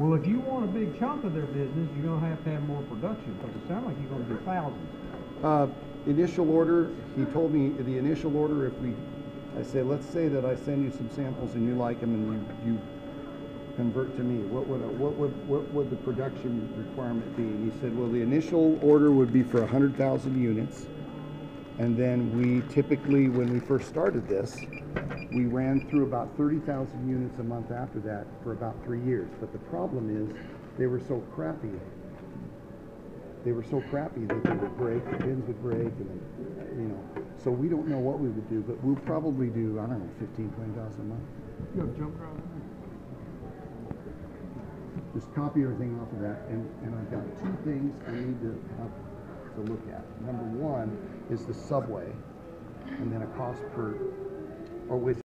Well, if you want a big chunk of their business, you're gonna have to have more production, because it sounds like you're gonna do thousands. Uh, initial order, he told me the initial order, if we, I said, let's say that I send you some samples and you like them and you, you convert to me, what would, what would, what would the production requirement be? And he said, well, the initial order would be for a hundred thousand units. And then we typically, when we first started this, we ran through about thirty thousand units a month after that for about three years. But the problem is, they were so crappy they were so crappy that they would break, the pins would break, and they, you know. So we don't know what we would do, but we'll probably do, I don't know, fifteen, twenty thousand a month. You have junk around Just copy everything off of that, and, and I've got two things I need to have to look at. Number one is the subway, and then a cost per, or with